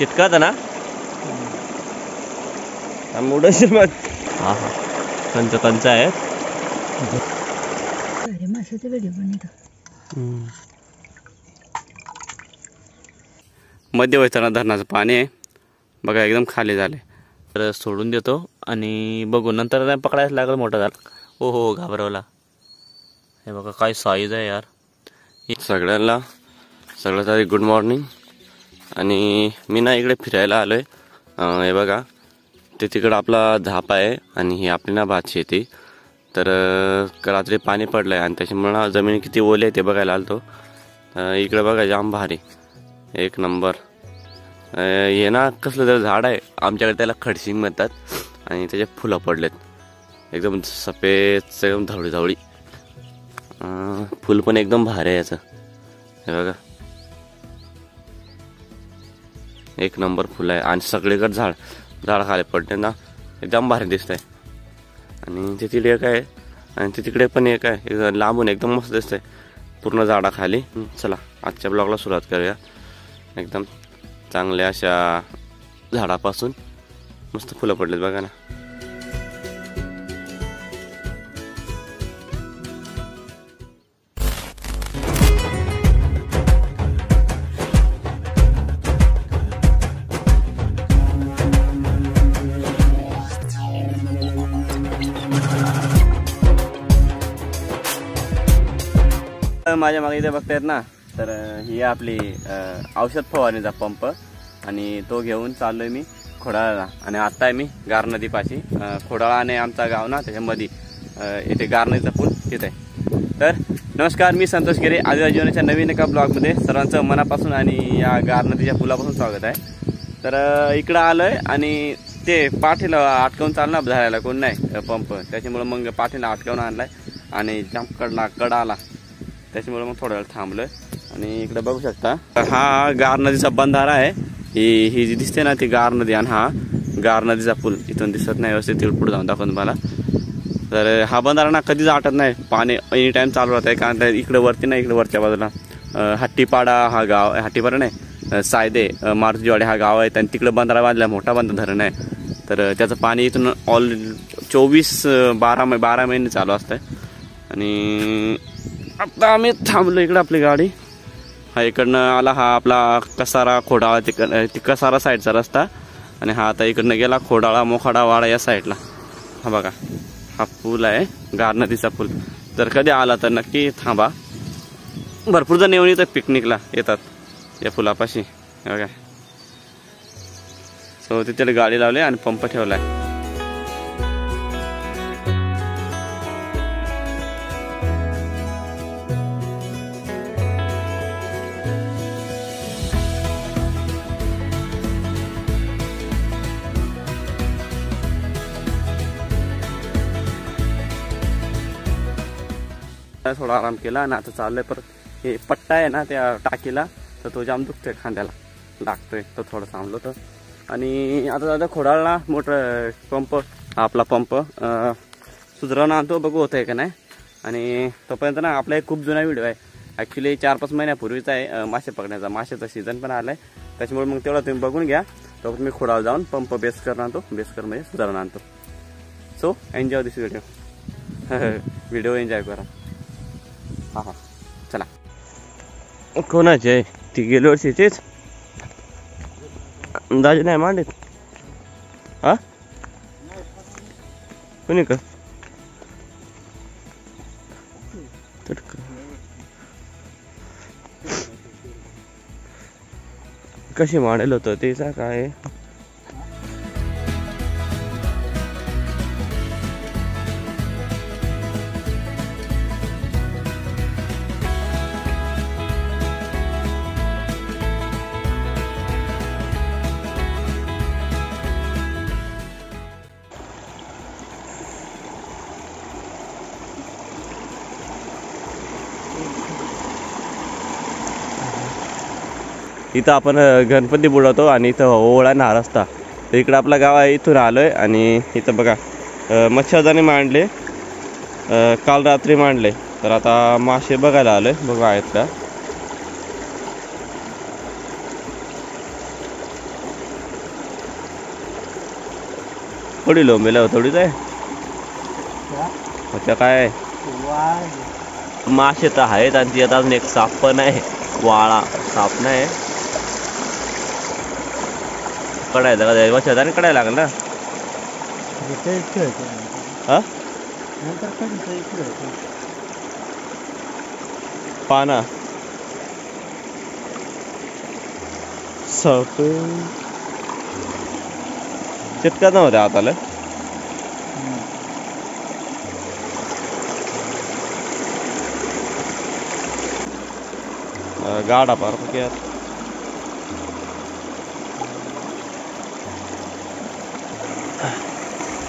चिटकत ना? मुडस मग हा हा. कंच कंच आहेत. अरे माशाचे व्हिडिओ बनवतो मध्य वैतरणा धरणाचं पाणी आहे. बघा एकदम खाली झाले. तर सोडून देतो आणि बघू नंतर नाही पकडायला लागलं मोठा झाला. हो हो घाबरवला. हे बघा काय साईज आहे यार. सगळ्यांना सगळ्यात आधी गुड मॉर्निंग आणि मी ना इकडे फिरायला आलो आहे हे बघा ते तिकडं आपला झाप आहे आणि ही आपली ना भात शेती तर रात्री पाणी पडलं आहे आणि त्याच्यामुळे ना जमीन किती ओली आहे ते बघायला आलतो. इकडे बघा जाम भारी. एक नंबर. हे ना कसलं तर झाड आहे. आमच्याकडे त्याला खडसिंग म्हणतात आणि त्याचे फुलं पडलेत. एकदम सफेद एकदम धवळी धवळी फुल पण एकदम भारी आहे याचं. हे बघा. एक नंबर फुलं आहे. आणि सगळीकडे झाड झाड खाली पडले ना. एकदम भारी दिसतंय. आणि ते तिकडे एक आहे आणि ते तिकडे पण एक आहे. एकदम लांबून एकदम मस्त दिसतंय. पूर्ण झाडाखाली. चला आजच्या ब्लॉगला सुरुवात करूया. एकदम चांगल्या अशा झाडापासून मस्त फुलं पडलेत बघा ना. माझ्या मागे इथे बघतायत ना तर ही आपली औषध फवारणीचा पंप आणि तो घेऊन चाललोय मी खोडाळाला. आणि आत्ता आहे मी गार नदीपाशी खोडाळा आणि आमचा गाव ना त्याच्यामध्ये येथे इथे गार नदीचा पूल तिथे आहे. तर नमस्कार मी संतोष गिरे आदिवासी जीवनाच्या नवीन एका ब्लॉगमध्ये सर्वांचं मनापासून आणि या गार नदीच्या पुलापासून स्वागत आहे. तर इकडं इकडं आहे आणि ते पाठीला अटकवून चालणार झाडायला कोण नाही पंप. त्याच्यामुळं मग पाठीला अटकावून आणलाय आणि जंप कडाला. आला त्याच्यामुळे मग थोडा वेळ थांबलोय. आणि इकडे बघू शकता हा गार नदीचा बंधारा आहे. ही ही जी दिसते ना ती गार नदी आणि हा गार नदीचा पूल इथून दिसत नाही व्यवस्थित पुढे जाऊन दाखवून तुम्हाला. तर हा बंधारा ना कधीच आटत नाही. पाणी एनी टाईम चालू राहत आहे कारण इकडे वरती नाही इकडे वरच्या बाजूला. हट्टीपाडा हा गाव हट्टीपाडा नाही सायदे अं, मारुतीवाडी हा गाव आहे. आणि तिकडे बंधारा बांधला मोठा बंध धरण आहे. तर त्याचं पाणी इथून ऑल चोवीस बारा बारा महिने चालू असतंय. आणि आता आम्ही थांबलो इकडे आपली गाडी. हा इकडनं आला हा आपला कसारा खोडाळा तिकड ती कसारा साईडचा रस्ता. आणि हा आता इकडनं गेला खोडाळा मोखाडा वाडा या साईडला. हा बघा हा पूल आहे गार नदीचा पूल. जर कधी आला तर नक्की थांबा. भरपूर जण येऊन येतात पिकनिकला येतात या पुलापाशी. बघा. सो तिथे गाडी लावली आणि पंप ठेवला आहे थोडा आराम केला आणि आता चाललंय परत हे पट्टा आहे ना त्या टाकीला तर तो जाम दुखतोय खांद्याला. लागतोय तो थोडं थांबलो तर. आणि आता दादा खोडाळला मोटर पंप आपला पंप अं, सुधारणा आणतो बघू होतं आहे का नाही. आणि तोपर्यंत ना आपला एक खूप जुना व्हिडिओ आहे. ॲक्च्युली चार पाच महिन्यापूर्वीचा आहे मासे पकडण्याचा. माशाचा सीझन पण आला आहे त्याच्यामुळे मग तेवढा तुम्ही बघून घ्या. तो मी खोडाळ जाऊन पंप बेस करून आणतो बेस कर म्हणजे सुधारणा आणतो so enjoy this video video enjoy करा. हा हा. चला. कोणाचे आहे? ती गेल्या वर्षीचीच अंदाज नाही मांडे हा? कोणी का? कशी मांडेल होतं ते काय? इथं आपण गणपती बुडवतो आणि इथं ओवळा नार असता. तर इकडं आपला गाव आहे इथून आलो आहे आणि इथं बघा मच्छरदानी मांडले काल रात्री मांडले. तर आता मासे बघायला आलो आहे बघा आहेत का? थोडी लोंबेला थोडीच आहे. अच्छा काय मासे तर आहेत आणि ती आता एक साप पण आहे. वाळा साप नाही. कडायला का वर्षात कडायला लागेल ना हा पाना साप चिटकत नव्हते हाताला अं, गाडा पार यार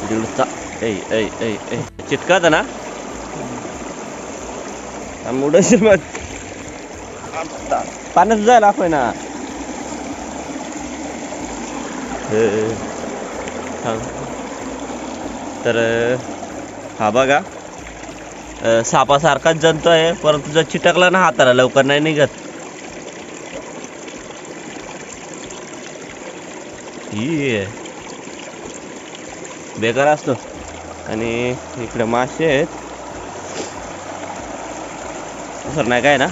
दिवसा ऐ ऐ ऐ ऐ. चिटकत ना? मुडशील मग पाण्यात जायला आपण ना. हे, तर हा बघा. सापा सापासारखाच जंतू आहे परंतु जर चिटकला ना हाताला लवकर नाही निघत. ये. बेकार असतो. आणि इकडे मासे आहेत. सर नाही काय ना?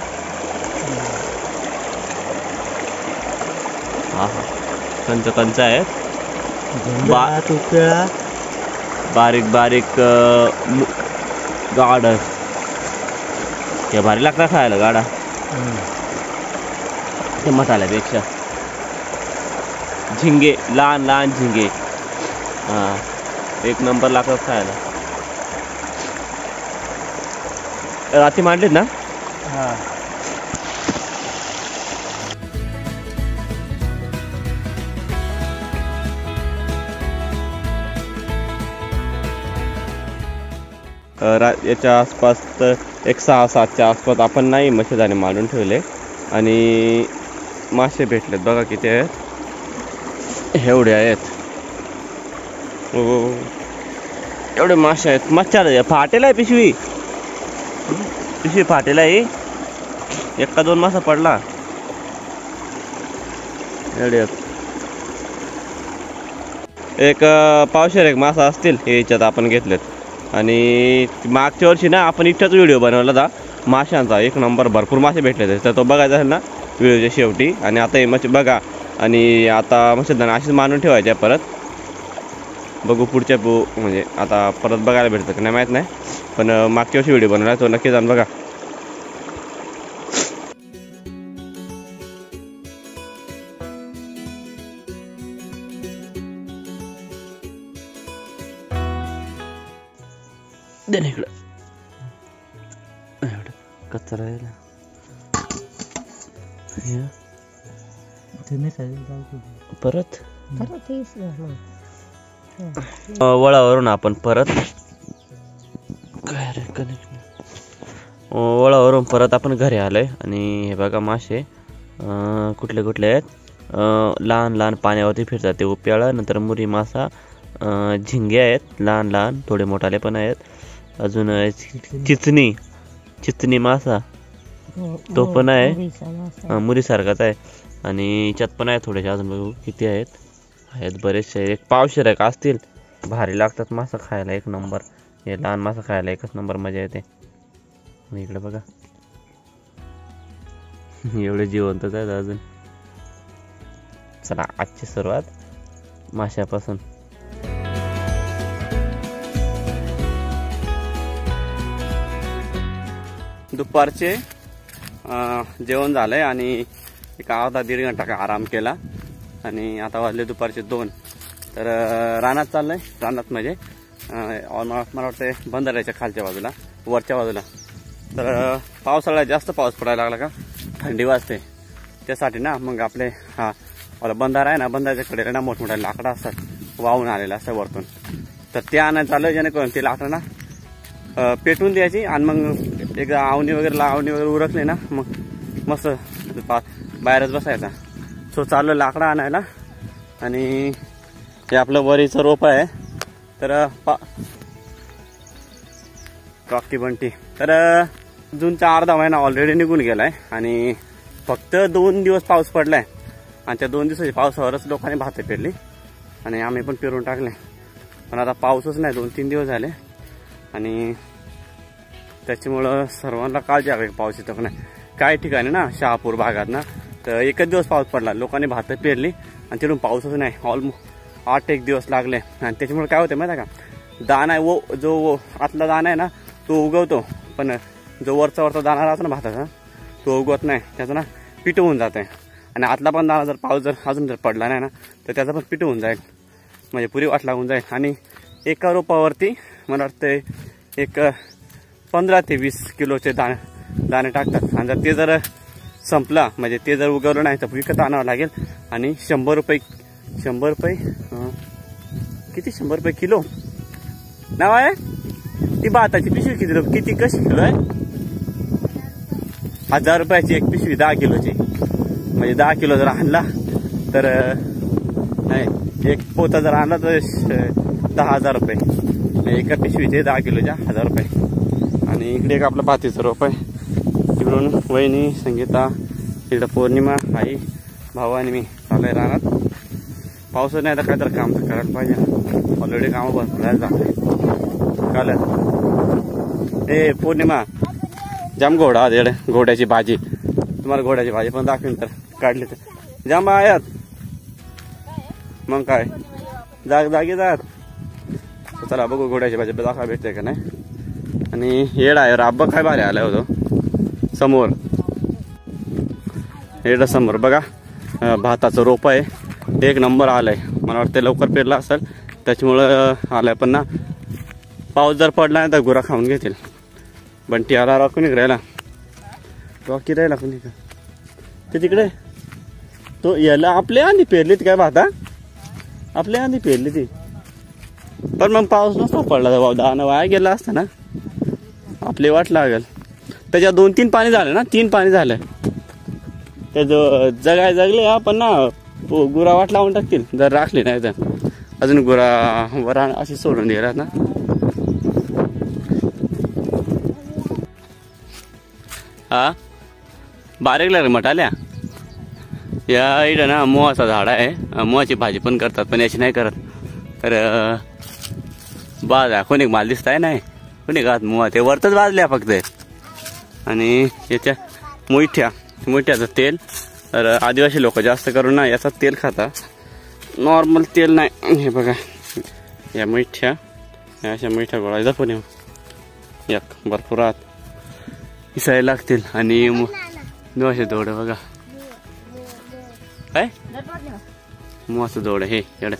हा हा. कंच कंच आहेत बा- तुकळा बारीक बारीक गाड हे भारी लागतात खायला गाडा ते मसाल्यापेक्षा. झिंगे लहान लहान झिंगे. हा. एक नंबर लागतात खायला. रात्री मांडलीत ना? रा याच्या आसपास तर एक सहा सातच्या आसपास आपण नाही मच्छीदाणे मांडून ठेवले. आणि मासे भेटलेत. बघा किती आहेत. एवढे आहेत. हो, हो, हो एवढे मासे आहेत. मच्छर फाटेला आहे पिशवी. पिशवी फाटेला आहे. एक का दोन मासा पडला. एवढे एक पावशेर एक मासा असतील याच्यात आपण घेतलेत. आणि मागच्या वर्षी ना आपण इथंच व्हिडिओ बनवला होता. माशांचा. एक नंबर भरपूर मासे भेटले होते. तर तो बघायचा असेल ना व्हिडिओच्या शेवटी. आणि आता हे मच्छी बघा. आणि आता मच्छीदाना अशीच मानून ठेवायच्या परत. बघू पुढच्या पो म्हणजे आता परत बघायला भेटतं का नाही माहीत नाही. पण मागच्या वर्षी व्हिडिओ बनवला तो नक्की जाऊन बघा. इकडं. कचरा परत? अ, वळावरून आपण परत वळावरून परत आपण घरी आलोय. आणि हे बघा मासे कुठले कुठले आहेत? लहान लहान पाण्यावरती फिरतात ते उप्याळा. नंतर मुरी मासा झिंगे आहेत. लहान लहान थोडे मोठाले पण आहेत. अजून चिचणी चिचणी मासा. तो पण आहे. अ, मुरीसारखाच आहे. आणि याच्यात पण आहे थोडेसे. अजून बघू किती आहेत. आहेत बरेचसे. एक पावशेर आहे असतील. भारी लागतात मासा खायला. एक नंबर. हे लहान मासा खायला एकच नंबर मजा येते. इकडे बघा. एवढे जिवंतच आहेत अजून. चला आजची सुरुवात माशापासून. दुपारचे जेवण झालंय आणि एक अर्धा दीड घंटा का आराम केला. आणि आता वाजले दुपारचे दोन. तर रानात रानात चाललंय. रानात म्हणजे मला वाटतं वाटतं बंधाऱ्याच्या खालच्या बाजूला वरच्या बाजूला. तर पावसाळ्यात जास्त पाऊस पडायला लागला का? थंडी वाजते. त्यासाठी ना मग आपले हा मला बंधारा आहे ना बंधाराच्या कडेला ना मोठमोठ्या लाकडं असतात वाहून आलेलं असतं वरतून. तर ते आणायचं चाललं जेणेकरून ते लाकडं ना पेटवून द्यायची आणि मग एकदा आवणी वगैरे लावणी वगैरे उरकली ना मग मस्त पा- बाहेरच बसायचा. सो चाललं लाकडं आणायला. आणि हे आपलं वरीचं रोप आहे. तर अ, पा रॉकी बंटी. तर जूनचा अर्धा महिना ऑलरेडी निघून गेलाय. आणि फक्त दोन दिवस पाऊस पडलाय. आणि त्या दोन दिवसाच्या पावसावरच लोकांनी भात पेरली. आणि आम्ही पण पेरून टाकले. पण आता पाऊसच नाही. दोन तीन दिवस झाले. आणि त्याच्यामुळं सर्वांना काळजी हवी. पाऊस येतो नाही. काही ठिकाणी ना शहापूर भागात ना तर एकच दिवस पाऊस पडला. लोकांनी भात पेरली आणि तिथून पाऊसच नाही. ऑलमोस्ट आठ एक दिवस लागले. आणि त्याच्यामुळे काय होतं माहिती आहे का? दाना आहे वो जो वो आतला दाना आहे ना तो उगवतो. पण जो वरचा वरचा दाना राहतो ना भाताचा तो उगवत नाही. त्याचं ना पीठ होऊन जात आहे आणि आतला पण दाना जर पाऊस जर अजून जर पडला नाही ना तर त्याचा पण पीठ होऊन जाईल. म्हणजे पुरी वाट लागून जाईल. आणि एका रोपावरती मला वाटतं एक पंधरा ते वीस किलोचे दाणे दाणे टाकतात. आणि जर ते जर संपला. म्हणजे ते जर उगवलं नाही तर विकत आणावं लागेल. आणि शंभर रुपये शंभर रुपये किती शंभर रुपये किलो? नाव आहे? ती भाताची पिशवी किती रुपये किती कशी किलो आहे? हजार रुपयाची एक पिशवी दहा किलोची. म्हणजे दहा किलो जर आणला तर नाही एक पोता जर आणला तर श- दहा हजार रुपये. म्हणजे एका पिशवीचे दहा किलोच्या हजार रुपये. आणि इकडे एक आपलं भातीचं रोप आहे. तिकडून वहिनी संगीता इकडं पौर्णिमा आई भाऊ आणि मी चालू राहणार पाऊस नाही तर काहीतरी काम तर करायला पाहिजे. ऑलरेडी कामं भरपूर आहेत. काल ए पौर्णिमा जाम घोडा इकडे घोड्याची भाजी. तुम्हाला घोड्याची भाजी पण दाखवीन तर काढली तर. जाम आयात मग काय? जाग जागी जात चला बघू घोड्याची भाजी दाखवा भेटते का नाही. आणि येड आहे राब्बा काय भारी आलाय होतो. समोर. एडा समोर. बघा भाताचं रोप आहे. एक नंबर आलाय. मला वाटतं लवकर पेरला असेल. त्याच्यामुळं आलाय पण ना. पाऊस जर पडला नाही तर गुरा खाऊन घेतील. बंटी आला रॉकी राहिला? रॉकी राहिला कोणी का? ते तिकडे. तो याला आपल्या आधी पेरलीत काय भाता आपल्या आधी पेरली ती पण मग पाऊस नसता पडला तर वाया गेला असता ना. आपली वाट लागेल. त्याच्या दोन तीन पाणी झाले ना तीन पाणी झालं. त्याचं जगाय जगले हा पण ना गुरा वाट लावून टाकतील जर राखली नाही तर. अजून गुरा वरा अशी सोडून दिला ना. हा? बारीक रे मटाल्या? या इकडं ना मोहाचा झाड आहे. मोहाची भाजी पण करतात पण याची नाही करत. तर अं, बाज कोणी माल दिसताय नाही? कोणी घात मोहा? ते वरतच भाजल्या फक्त. आणि याच्या मोठ्या मोठ्याचं तेल. तर आदिवासी लोक जास्त करून ना याचा तेल खाता. नॉर्मल तेल नाही. हे बघा. या मिठ्या या अशा मिठ्या गोळा जपून येऊ. एक भरपूर आत. इसायला लागतील. आणि असे दोडं बघा. काय? मोहाचं दोड हे एवढं.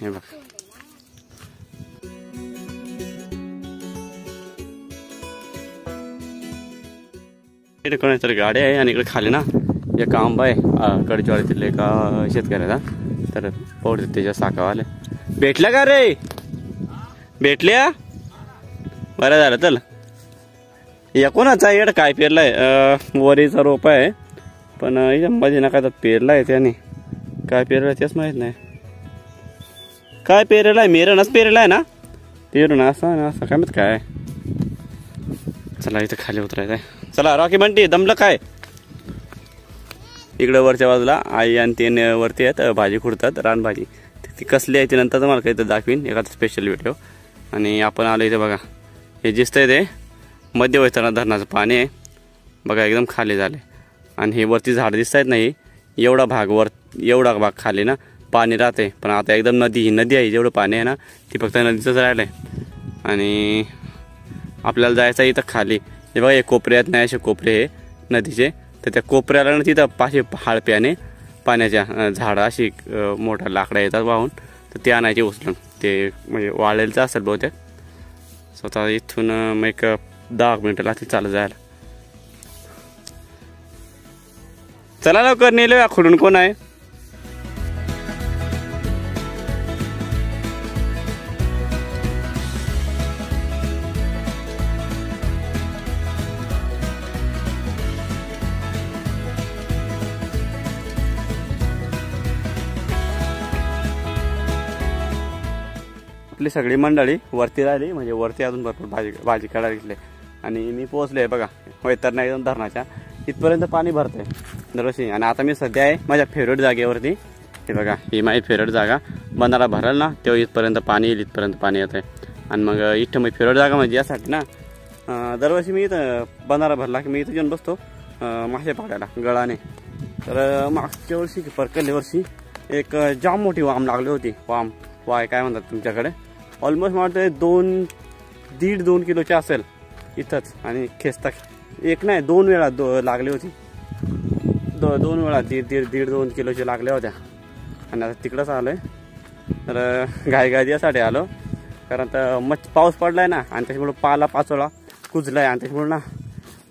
हे बघा. इकडे तर गाडी आहे आणि इकडे खाली ना एक आंबा आहे. अं, कडचवाडीतील एका शेतकऱ्याचा. तर पडते त्याच्या साकावाले. भेटल्या का रे? भेटल्या? बरं झालं चल. एकूणच आहे इकडं काय पेरलाय? वरीचा रोप आहे. पण अंबाजी ना काय तर पेरलाय त्याने. काय पेरलाय तेच माहीत नाही. काय पेरलाय? मेरणच पेरलाय ना? पेरून असं ना असं. काय माहीत काय चला इथं खाली उतरायचं आहे चला रॉकी बंटी दमलं काय? इकडं वरच्या बाजूला आई आणि ते वरती आहेत भाजी खुडतात रानभाजी ती कसली आहे ती नंतर तुम्हाला काही दाखवीन एखादा स्पेशल व्हिडिओ आणि आपण आलो इथे बघा. हे दिसतंय ते. मध्य वैतरणा धरणाचं पाणी आहे. बघा एकदम खाली झाले. आणि हे वरती झाड दिसत आहेत नाही एवढा भाग वर एवढा भाग खाली ना. पाणी राहते पण आता एकदम नदी ही नदी आहे. जेवढं पाणी आहे ना ती फक्त नदीचंच राहिलं आहे आणि आपल्याला जायचं आहे इथं खाली. हे बघा हे कोपरे आहेत नाही असे कोपरे हे नदीचे. तर त्या कोपऱ्याला ना तिथं पाचशे हाळप्याने पाण्याच्या झाडं अशी मोठ्या लाकडं येतात वाहून. तर ते आणायचे उचलून. ते म्हणजे वाळलेलंच असेल बहुतेक. स्वतः इथून मग एक दहा मिनटं लागतील चालत जायला. चला लवकर नेलो खुडून कोण आहे? सगळी मंडळी वरती राहिली म्हणजे वरती अजून भरपूर भाजी भाजी काढायला घेतले. आणि मी पोहोचले बघा वैतरणा एकदम धरणाच्या. इथपर्यंत पाणी भरतंय दरवर्षी. आणि आता मी सध्या आहे माझ्या फेवरेट जागेवरती. हे बघा ही माझी फेवरेट जागा. बंधारा भराल ना तेव्हा इथपर्यंत पाणी येईल इथपर्यंत पाणी येतं आहे आणि मग इथं मी फेवरेट जागा म्हणजे यासाठी ना दरवर्षी मी इथं बंधारा भरला की मी इथं येऊन बसतो मासे पकडायला गळाने. तर मागच्या वर्षी की परकल्या वर्षी एक जाम मोठी वाम लागली होती. वाम वाय काय म्हणतात तुमच्याकडे? ऑलमोस्ट मला वाटतं दोन दीड दोन किलोची असेल इथंच. आणि खेचता एक नाही दोन वेळा दो लागली होती. दो दोन वेळा दीड दीड दीड दोन किलोच्या लागल्या होत्या. आणि आता तिकडंच आलो आहे तर घायगायदियासाठी आलो. कारण तर मच्छ पाऊस पडलाय ना आणि त्याच्यामुळे पाला पाचोळा कुजलाय आणि त्याच्यामुळे ना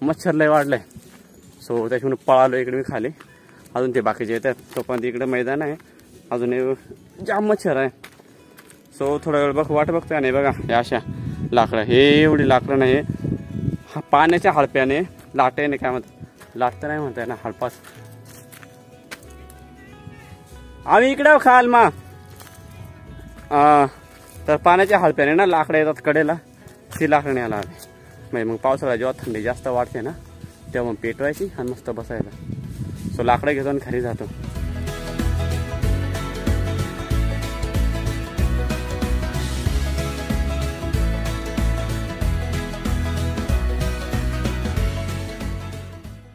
मच्छर लय वाढलंय. सो त्याच्यामुळे पळालो इकडे मी खाली. अजून ते बाकीचे येतात. तोपर्यंत इकडे मैदान आहे. अजून जाम मच्छर आहे. सो थोडा वेळ बघ वाट बघतोय आणि बघा हे अशा लाकडं. हे एवढी लाकडं नाही. हा पाण्याच्या हळप्याने लाटेने काय म्हणतात? लाट तर नाही म्हणताय ना हळपास. आम्ही इकडे खाल मा आ, तर पाण्याच्या हळप्याने ना लाकडं येतात कडेला. ती लाकडं न्यायला आले. म्हणजे मग पावसाळा जेव्हा थंडी जास्त वाढते ना तेव्हा मग पेटवायची आणि मस्त बसायला सो लाकडं घेतो आणि खाली जातो.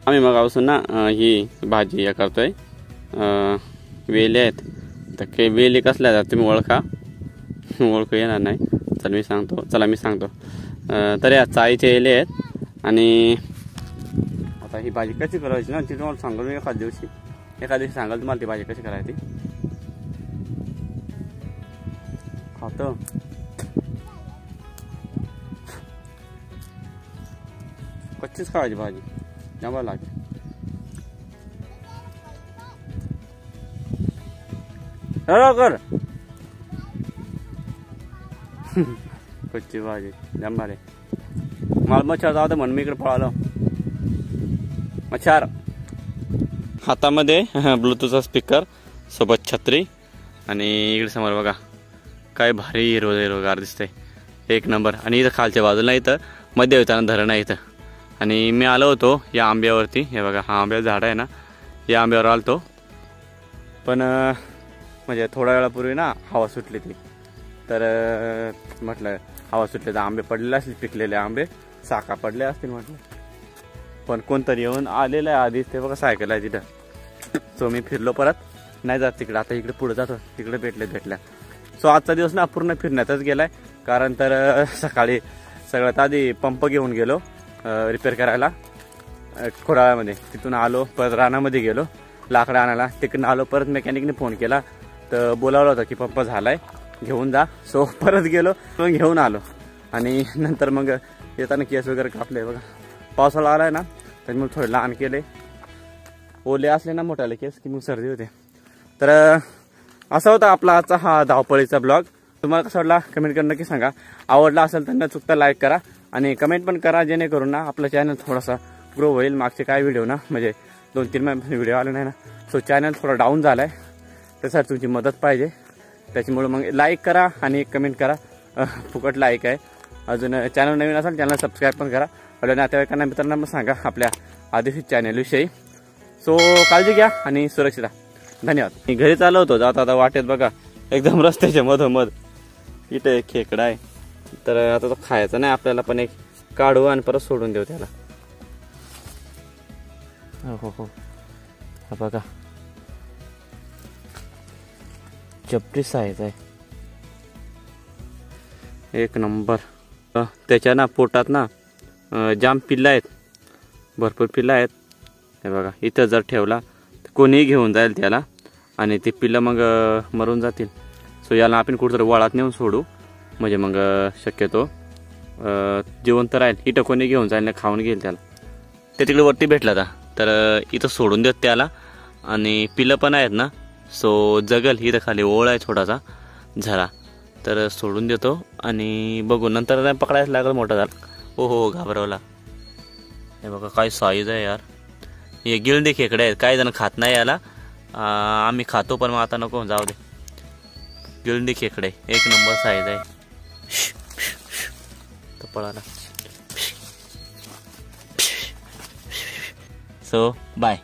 आम्ही मगापासून ना ही भाजी हे करतोय. आहे वेली आहेत. तर के वेली कसल्या आहेत तुम्ही ओळखा. ओळखू येणार नाही. चल मी सांगतो. चला मी सांगतो. तर या चाळीचे वेले आहेत आणि आता ही भाजी कशी करायची ना ती तुम्हाला सांगतो मी एखाद दिवशी. एखाद दिवशी सांगाल तुम्हाला ती भाजी कशी करायची. खातो. कच्चीच खावायची भाजी. जमा लागेल कर कच्ची भाजी जमा रे मला मच्छर जाऊ दे म्हणून मी इकडे पळालो मच्छर हातामध्ये ब्लूटूथचा स्पीकर सोबत छत्री आणि इकडे समोर बघा. काय भारी हिरवगार हिरोगार दिसतंय. एक नंबर आणि इथं खालच्या बाजूला इथं मध्ये होताना धरण आहे इथं. आणि मी आलो होतो या आंब्यावरती. हे बघा हा आंब्याचं झाड आहे ना या आंब्यावर आलतो. पण म्हणजे थोड्या वेळापूर्वी ना हवा सुटली ती. तर म्हटलं हवा सुटली तर आंबे पडलेले असतील पिकलेले आंबे. साका पडले असतील म्हटलं. पण कोणतरी येऊन आलेलं आहे आधीच ते बघा सायकल आहे तिथं. सो मी फिरलो परत. नाही जात तिकडे आता इकडे पुढे जातो. तिकडे भेटले भेटल्या. सो आजचा दिवस ना पूर्ण फिरण्यातच गेलाय. कारण तर सकाळी सगळ्यात आधी पंप घेऊन गेलो. रिपेअर करायला. अं, खोडाळ्यामध्ये. तिथून आलो परत रानामध्ये गेलो. लाकडं आणायला. तिकडनं आलो परत मेकॅनिकने फोन केला. तर बोलावलं होतं की पंप झालाय घेऊन जा. सो परत गेलो मग घेऊन आलो. आणि नंतर मग येताना केस वगैरे कापले. बघा पावसाळा आलाय ना त्याच्यामुळे थोडे लहान केले. ओले असले ना मोठाले केस की मग सर्दी होते. तर असा होता आपला आजचा हा धावपळीचा ब्लॉग. तुम्हाला कसा वाटला? कमेंट करून नक्की सांगा. आवडला असेल तर न चुकता लाईक करा. आणि कमेंट पण करा जेणेकरून ना आपलं चॅनल थोडासा ग्रो होईल. मागचे काय व्हिडिओ ना म्हणजे दोन तीन महिन्यापासून व्हिडिओ आले नाही ना. सो चॅनल थोडा डाऊन झाला आहे त्यासाठी तुमची मदत पाहिजे. त्याच्यामुळे मग लाईक करा आणि कमेंट करा. फुकट लाईक आहे. अजून चॅनल नवीन असेल चॅनल सबस्क्राईब पण करा. आपल्या नातेवाईकांना मित्रांना पण सांगा आपल्या आदिशी चॅनलविषयी सो काळजी घ्या आणि सुरक्षित राहा. धन्यवाद. मी घरी चालवतो जाता आता वाटेत बघा. एकदम रस्त्याच्या मधोमध. इथे एक खेकडा आहे. तर आता तो खायचा नाही आपल्याला पण एक काढू आणि परत सोडून देऊ त्याला. हो हो हो. बघा. चपटी साईज आहे. एक नंबर. त्याच्या ना पोटात ना जाम पिल्ला आहेत. भरपूर पिल्ला आहेत. हे बघा इथं जर ठेवला तर कोणीही घेऊन जाईल त्याला. आणि ती पिल्लं मग मरून जातील. सो याला आपण कुठेतरी वळात नेऊन सोडू. म्हणजे मग शक्यतो जेवण जिवंत राहील. इथं कोणी घेऊन जाईल ना खाऊन घेईल त्याला. ते तिकडे वरती भेटला आता. तर इथं सोडून देत त्याला. आणि पिलं पण आहेत ना? सो जगल. इथं खाली ओळ आहे छोटासा झरा तर सोडून देतो. आणि बघू नंतर नाही पकडायला लागलं मोठा झाला. हो हो, हो घाबरवला हे बघा काय साईज आहे यार. हे गिळंदी खेकडे आहेत. काही जण खात नाही याला. आम्ही खातो पण मग आता नको जाऊ दे. गिळणी खेकडे एक नंबर साईज आहे. तो पळाला सो बाय